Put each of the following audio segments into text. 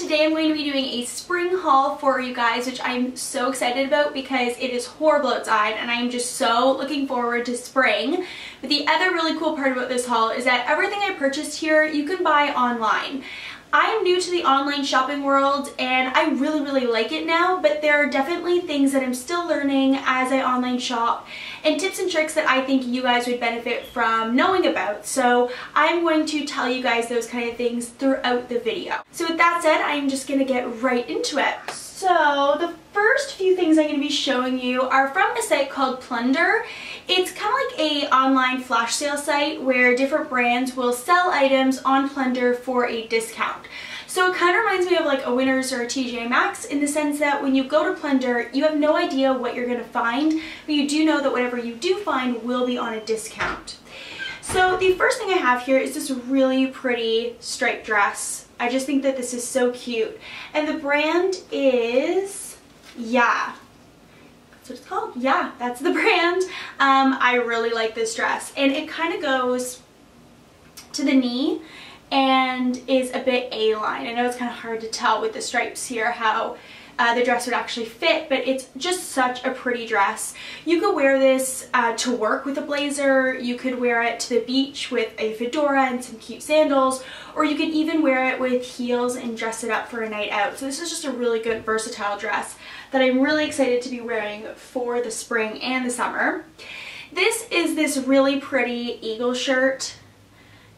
today I'm going to be doing a spring haul for you guys which I'm so excited about because it is horrible outside and I'm just so looking forward to spring. But the other really cool part about this haul is that everything I purchased here you can buy online. I am new to the online shopping world and I really really like it now but there are definitely things that I'm still learning as I online shop and tips and tricks that I think you guys would benefit from knowing about so I'm going to tell you guys those kind of things throughout the video. So with that said I'm just gonna get right into it. So the first few things I'm going to be showing you are from a site called PLNDR. It's kind of like a online flash sale site where different brands will sell items on PLNDR for a discount. So it kind of reminds me of like a Winners or a TJ Maxx in the sense that when you go to PLNDR, you have no idea what you're going to find, but you do know that whatever you do find will be on a discount. So the first thing I have here is this really pretty striped dress. I just think that this is so cute. And the brand is, yeah, that's what it's called. Yeah, that's the brand. Um, I really like this dress. And it kind of goes to the knee and is a bit A-line. I know it's kind of hard to tell with the stripes here how uh, the dress would actually fit, but it's just such a pretty dress. You could wear this uh, to work with a blazer, you could wear it to the beach with a fedora and some cute sandals, or you could even wear it with heels and dress it up for a night out. So this is just a really good versatile dress that I'm really excited to be wearing for the spring and the summer. This is this really pretty eagle shirt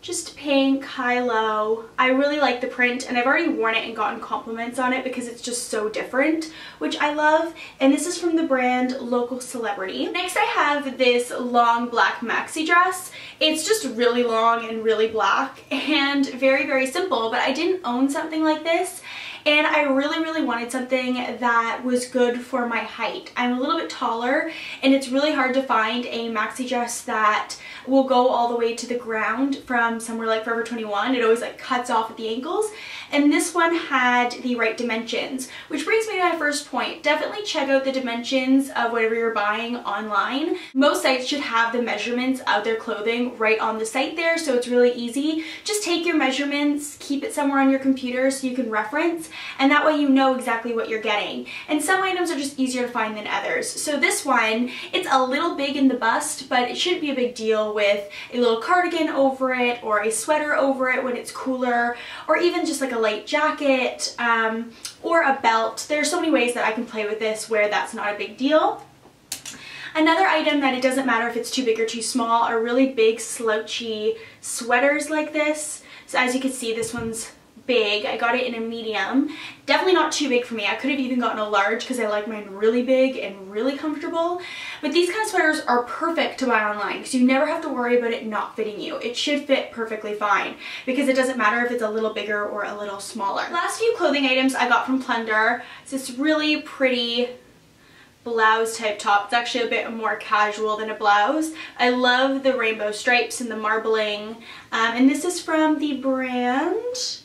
just pink, high-low. I really like the print and I've already worn it and gotten compliments on it because it's just so different, which I love. And this is from the brand Local Celebrity. Next I have this long black maxi dress. It's just really long and really black and very, very simple, but I didn't own something like this and I really really wanted something that was good for my height. I'm a little bit taller and it's really hard to find a maxi dress that will go all the way to the ground from somewhere like Forever 21. It always like cuts off at the ankles and this one had the right dimensions which brings me to my first point. Definitely check out the dimensions of whatever you're buying online. Most sites should have the measurements of their clothing right on the site there so it's really easy. Just take your measurements, keep it somewhere on your computer so you can reference and that way you know exactly what you're getting. And some items are just easier to find than others. So this one, it's a little big in the bust, but it shouldn't be a big deal with a little cardigan over it or a sweater over it when it's cooler, or even just like a light jacket um, or a belt. There's so many ways that I can play with this where that's not a big deal. Another item that it doesn't matter if it's too big or too small are really big slouchy sweaters like this. So as you can see, this one's big. I got it in a medium. Definitely not too big for me. I could have even gotten a large because I like mine really big and really comfortable. But these kind of sweaters are perfect to buy online because you never have to worry about it not fitting you. It should fit perfectly fine because it doesn't matter if it's a little bigger or a little smaller. Last few clothing items I got from PLNDR. It's this really pretty blouse type top. It's actually a bit more casual than a blouse. I love the rainbow stripes and the marbling. Um, and this is from the brand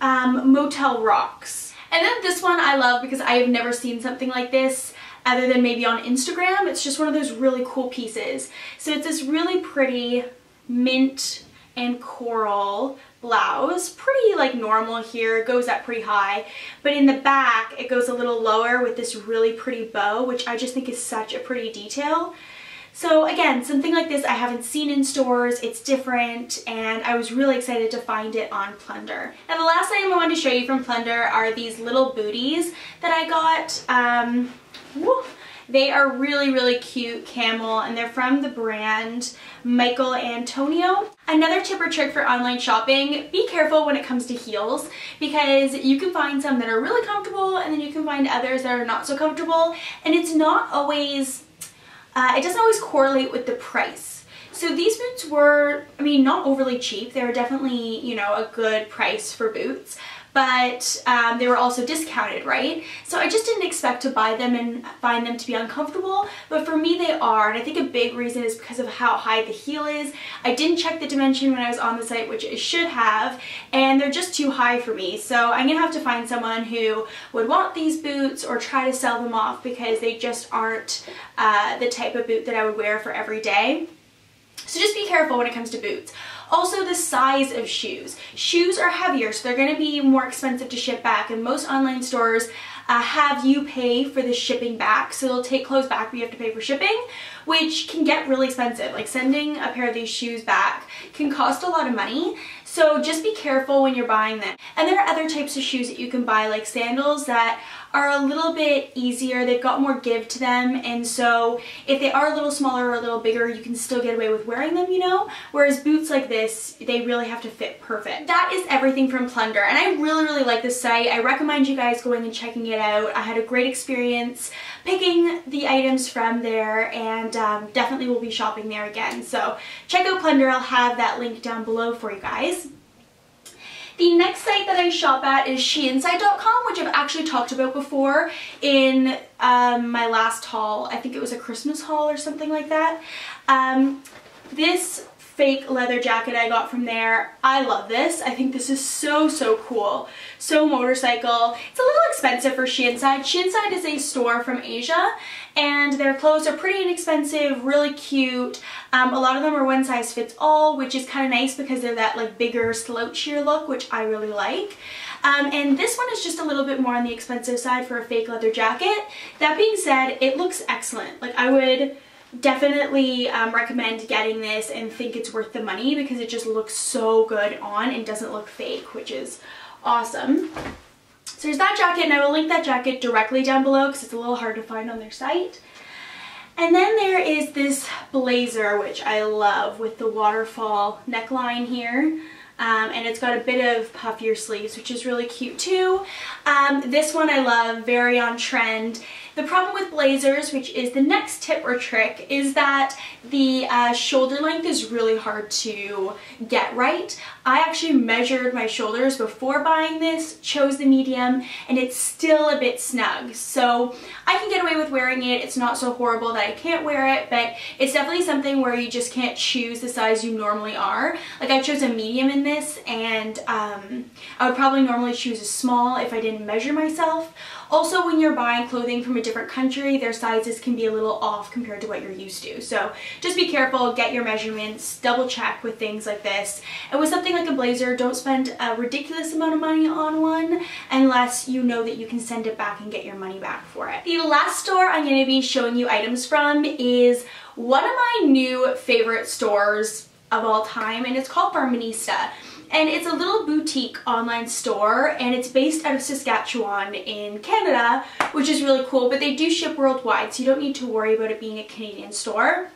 um, Motel Rocks. And then this one I love because I have never seen something like this other than maybe on Instagram. It's just one of those really cool pieces. So it's this really pretty mint and coral blouse. Pretty like normal here, it goes up pretty high. But in the back, it goes a little lower with this really pretty bow, which I just think is such a pretty detail. So again, something like this I haven't seen in stores, it's different, and I was really excited to find it on PLNDR. Now the last item I wanted to show you from PLNDR are these little booties that I got. Um, they are really, really cute camel and they're from the brand Michael Antonio. Another tip or trick for online shopping, be careful when it comes to heels because you can find some that are really comfortable and then you can find others that are not so comfortable and it's not always uh, it doesn't always correlate with the price. So these boots were, I mean, not overly cheap. They were definitely, you know, a good price for boots but um, they were also discounted, right? So I just didn't expect to buy them and find them to be uncomfortable, but for me they are, and I think a big reason is because of how high the heel is. I didn't check the dimension when I was on the site, which I should have, and they're just too high for me. So I'm gonna have to find someone who would want these boots or try to sell them off because they just aren't uh, the type of boot that I would wear for every day. So just be careful when it comes to boots. Also the size of shoes. Shoes are heavier, so they're gonna be more expensive to ship back and most online stores uh, have you pay for the shipping back. So they'll take clothes back, but you have to pay for shipping, which can get really expensive. Like sending a pair of these shoes back can cost a lot of money. So just be careful when you're buying them. And there are other types of shoes that you can buy like sandals that are a little bit easier. They've got more give to them and so if they are a little smaller or a little bigger you can still get away with wearing them, you know? Whereas boots like this, they really have to fit perfect. That is everything from PLNDR and I really, really like this site. I recommend you guys going and checking it out. I had a great experience picking the items from there and um, definitely will be shopping there again. So check out PLNDR. I'll have that link down below for you guys. The next site that I shop at is Sheinside.com, which I've actually talked about before in um, my last haul. I think it was a Christmas haul or something like that. Um, this fake leather jacket I got from there. I love this. I think this is so, so cool. So motorcycle. It's a little expensive for Sheinside. Sheinside is a store from Asia and their clothes are pretty inexpensive, really cute. Um, a lot of them are one size fits all, which is kind of nice because they're that like bigger slouchier look, which I really like. Um, and this one is just a little bit more on the expensive side for a fake leather jacket. That being said, it looks excellent. Like I would definitely um, recommend getting this and think it's worth the money because it just looks so good on and doesn't look fake, which is awesome. So there's that jacket and I will link that jacket directly down below because it's a little hard to find on their site. And then there is this blazer, which I love with the waterfall neckline here. Um, and it's got a bit of puffier sleeves, which is really cute too. Um, this one I love, very on trend. The problem with blazers, which is the next tip or trick, is that the uh, shoulder length is really hard to get right. I actually measured my shoulders before buying this, chose the medium, and it's still a bit snug. So I can get away with wearing it. It's not so horrible that I can't wear it, but it's definitely something where you just can't choose the size you normally are. Like I chose a medium in this, and um, I would probably normally choose a small if I didn't measure myself. Also, when you're buying clothing from a different country, their sizes can be a little off compared to what you're used to. So just be careful, get your measurements, double check with things like this. And with something like a blazer, don't spend a ridiculous amount of money on one unless you know that you can send it back and get your money back for it. The last store I'm going to be showing you items from is one of my new favorite stores of all time and it's called Farminista and it's a little boutique online store and it's based out of Saskatchewan in Canada which is really cool but they do ship worldwide so you don't need to worry about it being a Canadian store.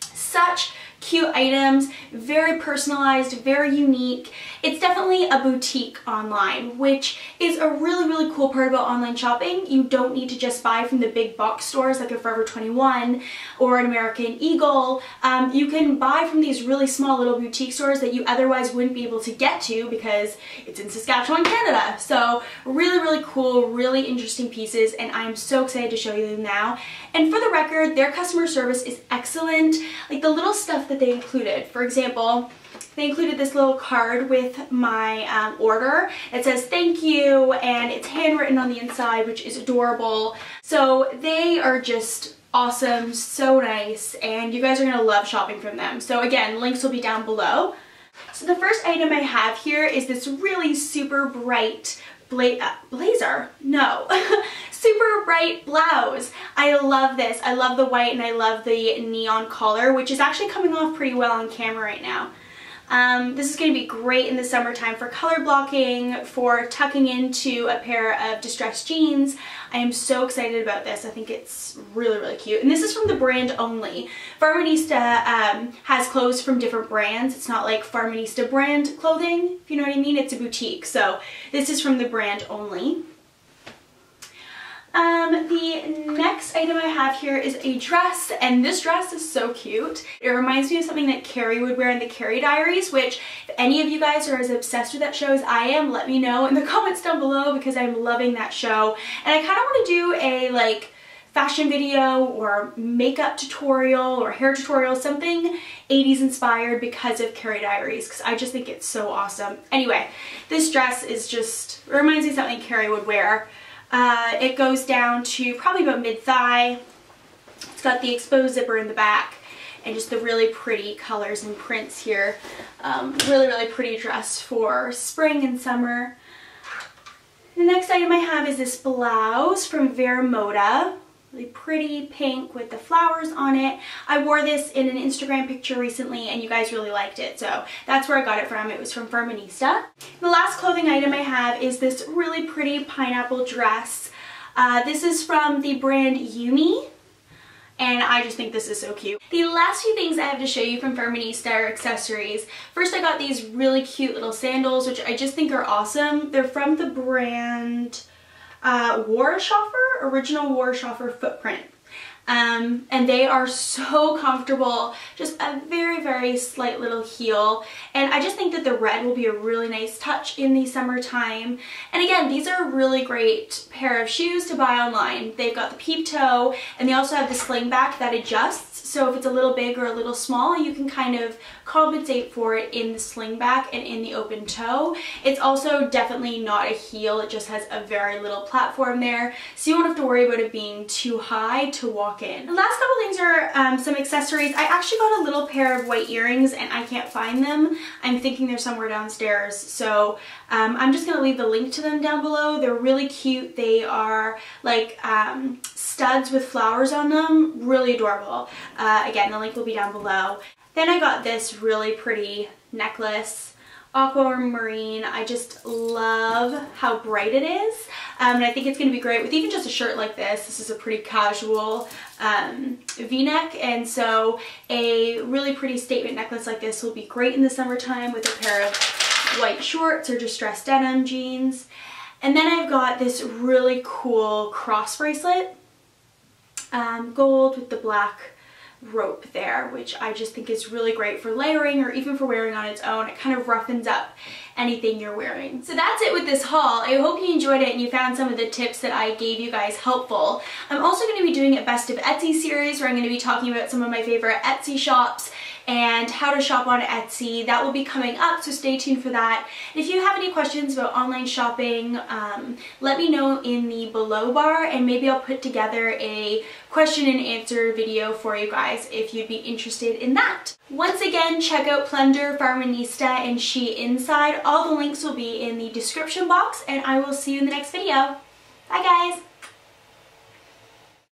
Such cute items, very personalized, very unique. It's definitely a boutique online, which is a really, really cool part about online shopping. You don't need to just buy from the big box stores like a Forever 21 or an American Eagle. Um, you can buy from these really small little boutique stores that you otherwise wouldn't be able to get to because it's in Saskatchewan, Canada. So really, really cool, really interesting pieces and I'm so excited to show you them now. And for the record, their customer service is excellent. Like the little stuff that they included. For example, they included this little card with my um, order. It says thank you and it's handwritten on the inside which is adorable. So they are just awesome, so nice, and you guys are going to love shopping from them. So again, links will be down below. So the first item I have here is this really super bright bla uh, blazer? No. super bright blouse. I love this. I love the white and I love the neon collar, which is actually coming off pretty well on camera right now. Um, this is going to be great in the summertime for color blocking, for tucking into a pair of distressed jeans. I am so excited about this. I think it's really, really cute. And this is from the brand only. Farminista um, has clothes from different brands. It's not like Farminista brand clothing, if you know what I mean. It's a boutique. So this is from the brand only. Um, the next item I have here is a dress, and this dress is so cute. It reminds me of something that Carrie would wear in the Carrie Diaries, which if any of you guys are as obsessed with that show as I am, let me know in the comments down below because I'm loving that show. And I kind of want to do a like fashion video or makeup tutorial or hair tutorial, something 80s inspired because of Carrie Diaries because I just think it's so awesome. Anyway, this dress is just, reminds me of something Carrie would wear. Uh, it goes down to probably about mid-thigh. It's got the exposed zipper in the back. and just the really pretty colors and prints here. Um, really, really pretty dress for spring and summer. The next item I have is this blouse from Vero Moda really pretty pink with the flowers on it. I wore this in an Instagram picture recently and you guys really liked it, so that's where I got it from. It was from Farminista. The last clothing item I have is this really pretty pineapple dress. Uh, this is from the brand Yumi and I just think this is so cute. The last few things I have to show you from Farminista are accessories. First I got these really cute little sandals which I just think are awesome. They're from the brand uh, Wörishofer, original Wörishofer footprint. Um, and they are so comfortable, just a very, very slight little heel. And I just think that the red will be a really nice touch in the summertime. And again, these are a really great pair of shoes to buy online. They've got the peep toe, and they also have the sling back that adjusts so if it's a little big or a little small, you can kind of compensate for it in the sling back and in the open toe. It's also definitely not a heel. It just has a very little platform there. So you won't have to worry about it being too high to walk in. The last couple things are um, some accessories. I actually got a little pair of white earrings and I can't find them. I'm thinking they're somewhere downstairs. So um, I'm just to leave the link to them down below. They're really cute. They are like um, studs with flowers on them. Really adorable. Uh, again, the link will be down below. Then I got this really pretty necklace aquamarine. I just love how bright it is. Um, and I think it's going to be great with even just a shirt like this. This is a pretty casual um, v-neck and so a really pretty statement necklace like this will be great in the summertime with a pair of white shorts or distressed denim jeans. And then I've got this really cool cross bracelet um, gold with the black rope there, which I just think is really great for layering or even for wearing on its own. It kind of roughens up anything you're wearing. So that's it with this haul. I hope you enjoyed it and you found some of the tips that I gave you guys helpful. I'm also going to be doing a best of Etsy series where I'm going to be talking about some of my favorite Etsy shops and how to shop on Etsy. That will be coming up, so stay tuned for that. If you have any questions about online shopping, um, let me know in the below bar and maybe I'll put together a question and answer video for you guys if you'd be interested in that. Once again, check out PLNDR, Farminista, and She Inside. All the links will be in the description box and I will see you in the next video. Bye guys!